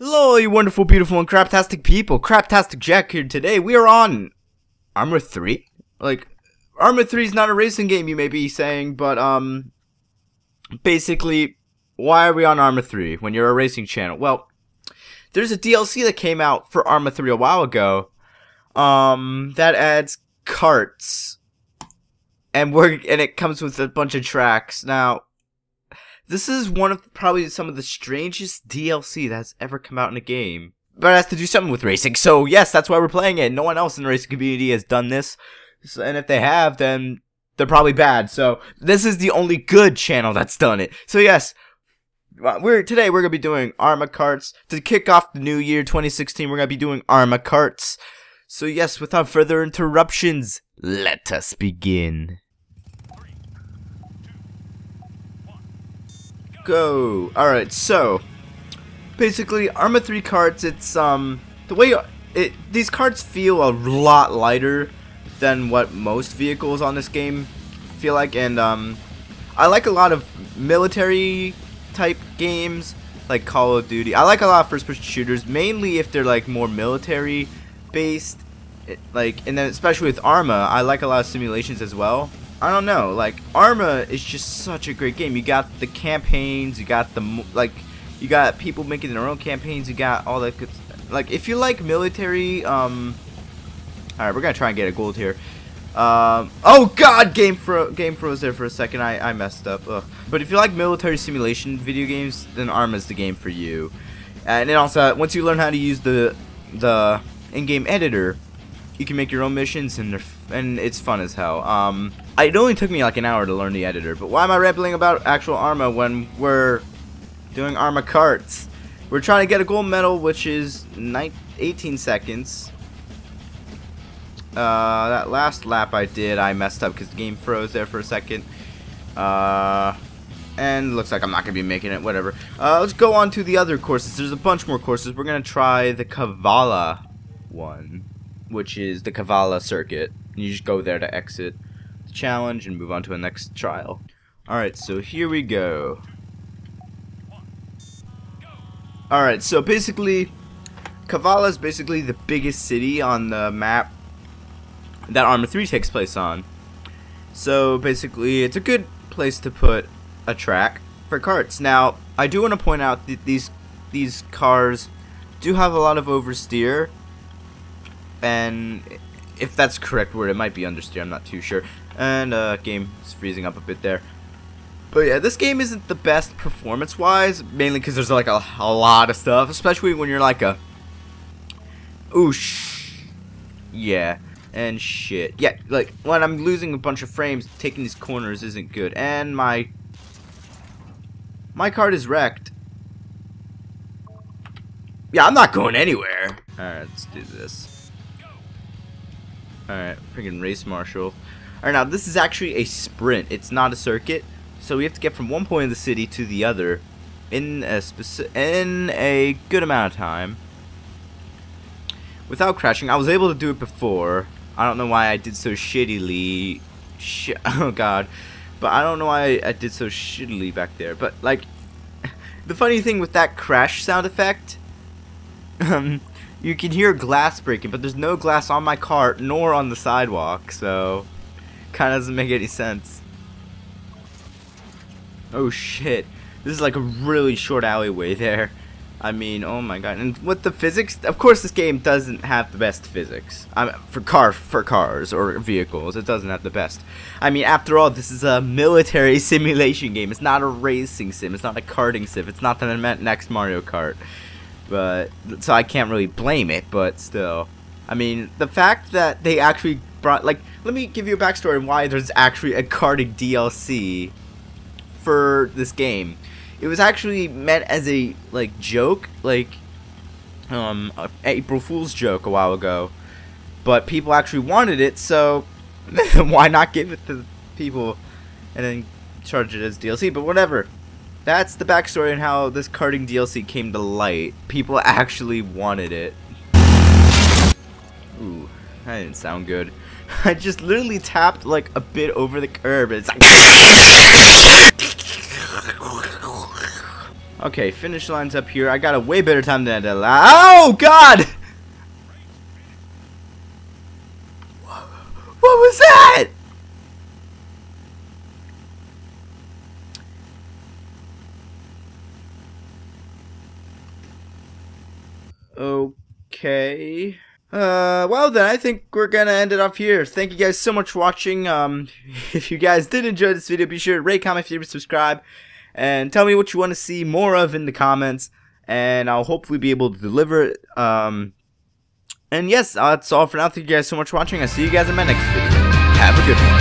Hello, you wonderful, beautiful, and craptastic people. Craptastic Jack here today. We are on Arma 3. Like, Arma 3 is not a racing game, you may be saying, but, um, basically, why are we on Arma 3 when you're a racing channel? Well, there's a DLC that came out for Arma 3 a while ago, um, that adds karts, and we're, and it comes with a bunch of tracks. Now, this is one of probably some of the strangest DLC that's ever come out in a game. But it has to do something with racing, so yes, that's why we're playing it. No one else in the racing community has done this. And if they have, then they're probably bad. So this is the only good channel that's done it. So yes, we're today we're gonna be doing Arma Karts to kick off the new year 2016. We're gonna be doing Arma Karts. So yes, without further interruptions, let us begin. Go. Alright, so basically Arma 3 Karts, it's um the way it these karts feel a lot lighter than what most vehicles on this game feel like and um I like a lot of military type games like Call of Duty. I like a lot of first person shooters mainly if they're like more military based like and then especially with Arma, I like a lot of simulations as well. I don't know, like Arma is just such a great game. You got the campaigns, you got the like, you got people making their own campaigns. You got all that good. Like if you like military, um, all right, we're gonna try and get a gold here. Um, oh God, game fro game froze there for a second. I I messed up. Ugh. But if you like military simulation video games, then Arma is the game for you. And then also, once you learn how to use the the in-game editor, you can make your own missions and and it's fun as hell. Um, it only took me like an hour to learn the editor, but why am I rambling about actual Arma when we're doing Arma carts? We're trying to get a gold medal, which is 18 seconds. Uh, that last lap I did, I messed up because the game froze there for a second. Uh, and looks like I'm not going to be making it, whatever. Uh, let's go on to the other courses. There's a bunch more courses. We're going to try the Kavala one which is the Kavala circuit. You just go there to exit the challenge and move on to a next trial. Alright, so here we go. Alright, so basically, Kavala is basically the biggest city on the map that Arma 3 takes place on. So basically, it's a good place to put a track for karts. Now, I do want to point out that these these cars do have a lot of oversteer, and if that's correct word, it might be understeer. I'm not too sure. And uh, game is freezing up a bit there. But yeah, this game isn't the best performance-wise, mainly because there's like a, a lot of stuff, especially when you're like a oosh, yeah, and shit. Yeah, like when I'm losing a bunch of frames, taking these corners isn't good. And my my card is wrecked. Yeah, I'm not going anywhere. All right, let's do this. Alright, freaking race marshal. Alright, now this is actually a sprint. It's not a circuit. So we have to get from one point of the city to the other in a in a good amount of time without crashing. I was able to do it before. I don't know why I did so shittily. Sh oh god. But I don't know why I did so shittily back there. But like the funny thing with that crash sound effect um you can hear glass breaking, but there's no glass on my kart nor on the sidewalk, so kind of doesn't make any sense. Oh shit. This is like a really short alleyway there. I mean, oh my god. And with the physics, of course this game doesn't have the best physics. I mean, for car for cars or vehicles, it doesn't have the best. I mean, after all, this is a military simulation game. It's not a racing sim. It's not a karting sim. It's not the next Mario Kart. But so I can't really blame it, but still. I mean, the fact that they actually brought like let me give you a backstory on why there's actually a karting DLC for this game. It was actually meant as a like joke, like um April Fool's joke a while ago. But people actually wanted it, so why not give it to people and then charge it as DLC? But whatever. That's the backstory on how this karting DLC came to light. People actually wanted it. Ooh, that didn't sound good. I just literally tapped like a bit over the curb and it's like Okay, finish line's up here. I got a way better time than that. Oh, God! What was that? Okay. Uh, well then, I think we're gonna end it off here. Thank you guys so much for watching. Um, if you guys did enjoy this video, be sure to rate, comment, favorite, subscribe, and tell me what you want to see more of in the comments, and I'll hopefully be able to deliver it. Um, and yes, that's all for now. Thank you guys so much for watching. I'll see you guys in my next video. Have a good one.